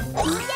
I'll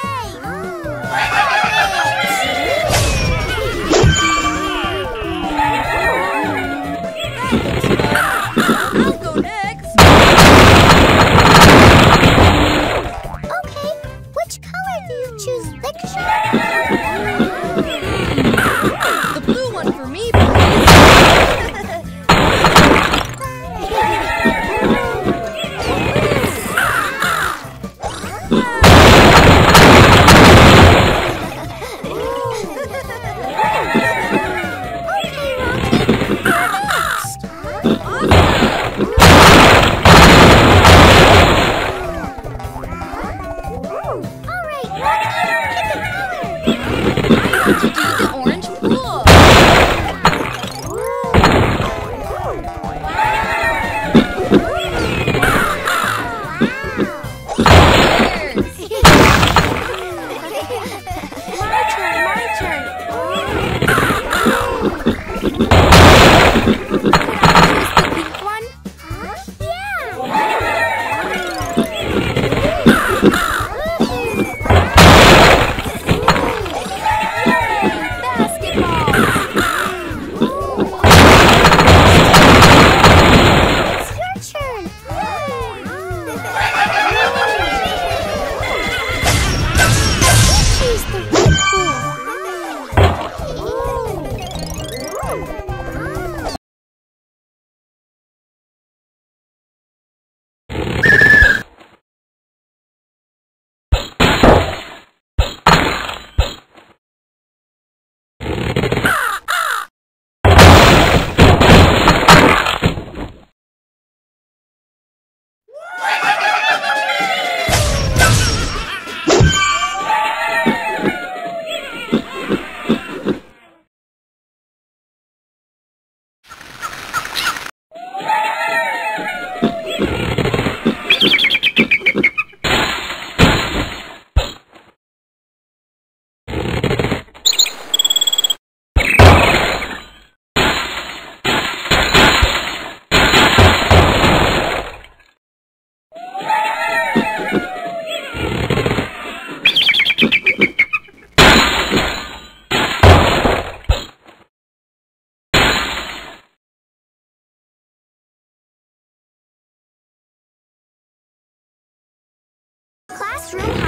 Classroom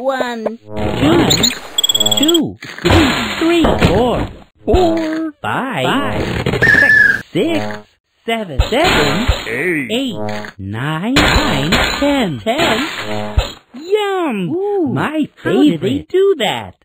One, two, two, three, four, four, five, six, six, seven, seven, eight, nine, nine, ten, ten. Yum! My favorite. How did they do that?